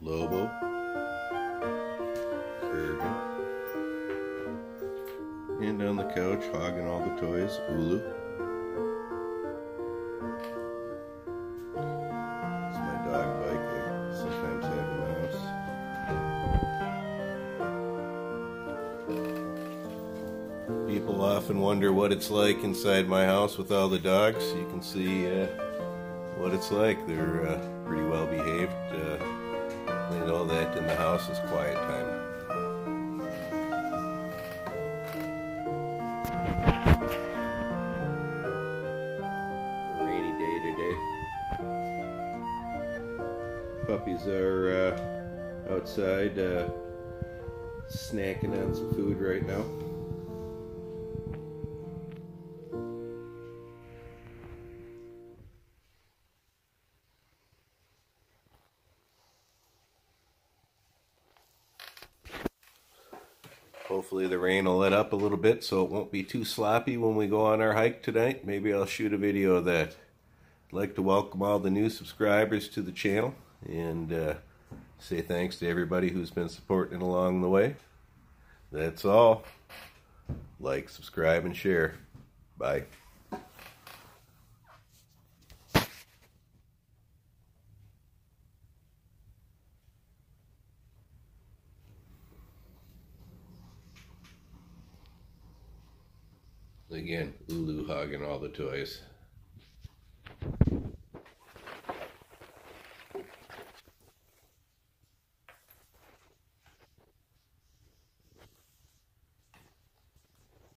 Lobo, Kurgan, and on the couch, hogging all the toys, Ulu. My dog sometimes have. People often wonder what it's like inside my house with all the dogs. You can see uh, what it's like. They're uh, pretty well behaved. Uh, they know that in the house is quiet time. Rainy day today. Puppies are uh, outside uh, snacking on some food right now. Hopefully the rain will let up a little bit so it won't be too sloppy when we go on our hike tonight. Maybe I'll shoot a video of that. I'd like to welcome all the new subscribers to the channel and uh, say thanks to everybody who's been supporting along the way. That's all. Like, subscribe, and share. Bye. Again, Ulu hogging all the toys.